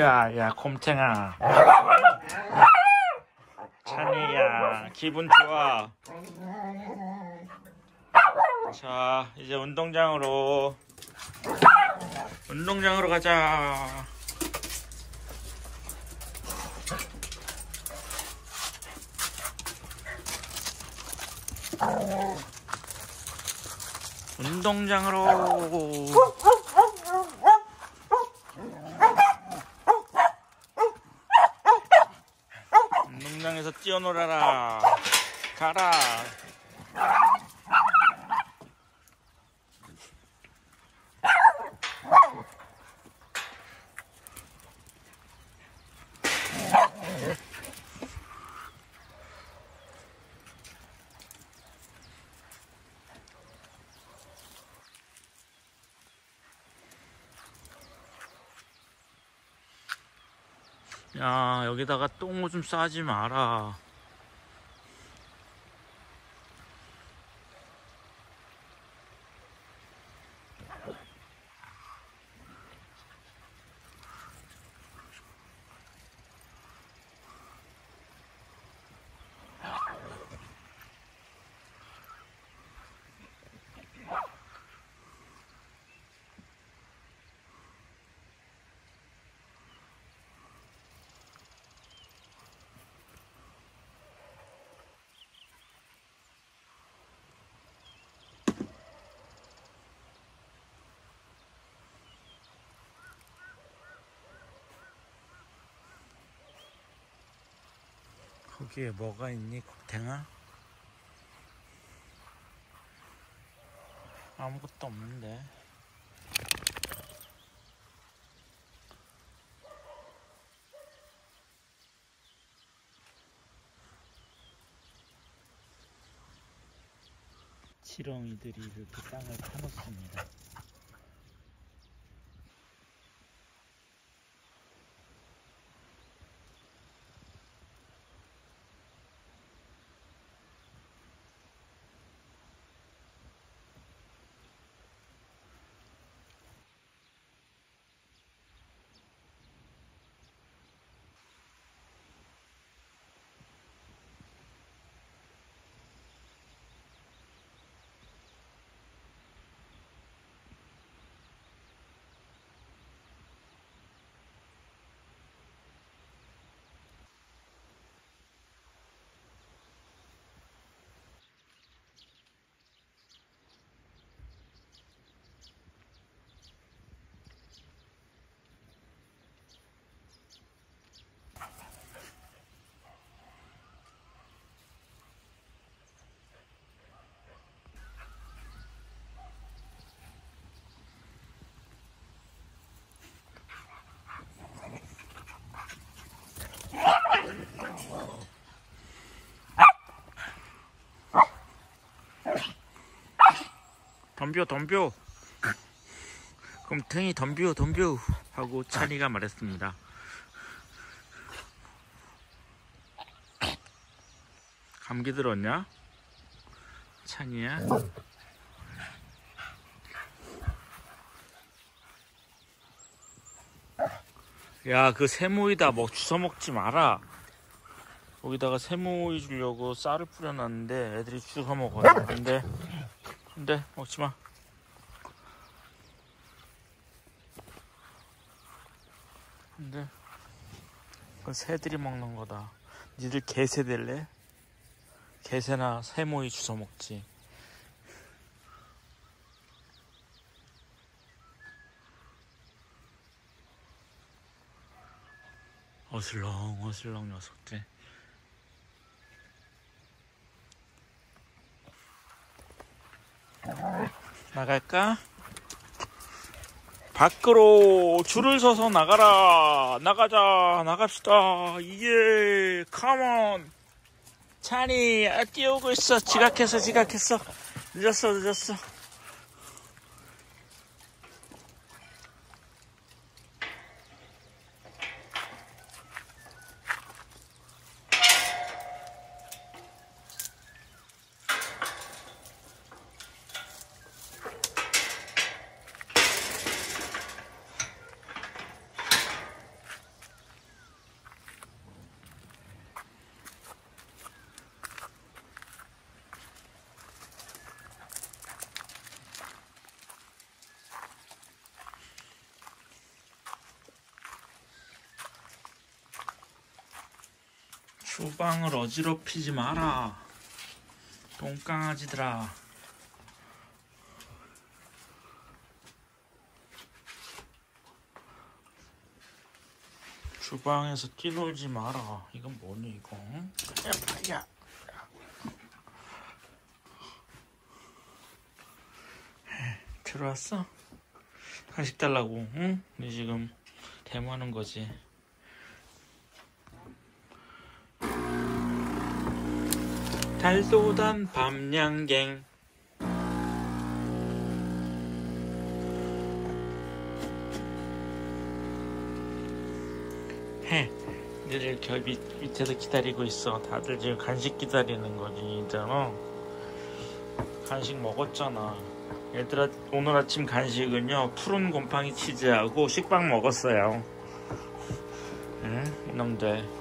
야, 야, 곰탱아. 찬이야, 기분 좋아. 자, 이제 운동장으로. 운동장으로 가자. 운동장으로. 운동장에서 뛰어놀아라. 가라. 야, 여기다가 똥오줌 싸지 마라. 거기에 뭐가 있니, 곰탱아? 아무것도 없는데. 지렁이들이 이렇게 땅을 파놓습니다. 덤벼 덤벼. 곰탱이 덤벼 덤벼. 하고 찬이가 말했습니다. 감기 들었냐? 찬이야? 야 그 세모이다. 뭐 주워 먹지 마라. 여기다가 세모이 주려고 쌀을 뿌려놨는데 애들이 주워 먹어요. 근데 근데 먹지마. 근데 그건 새들이 먹는 거다. 니들 개새 될래? 개새나 세모이 주워 먹지. 어슬렁 어슬렁 녀석들 나갈까? 밖으로 줄을 서서 나가라. 나가자. 나갑시다. 이게 컴온 찬이 아, 뛰어오고 있어. 지각했어 지각했어 늦었어 늦었어 주방을 어지럽히지 마라. 똥강아지들아. 주방에서 뛰놀지 마라. 이건 뭐니 이거? 야, 야. 들어왔어? 간식 달라고, 응? 너 지금 데모하는 거지. 달도단 밤양갱 해. 니들 이렇게 밑, 밑에서 기다리고 있어. 다들 지금 간식 기다리는 거지, 있잖아. 간식 먹었잖아. 얘들아, 오늘 아침 간식은요, 푸른 곰팡이 치즈하고 식빵 먹었어요. 응? 이놈들.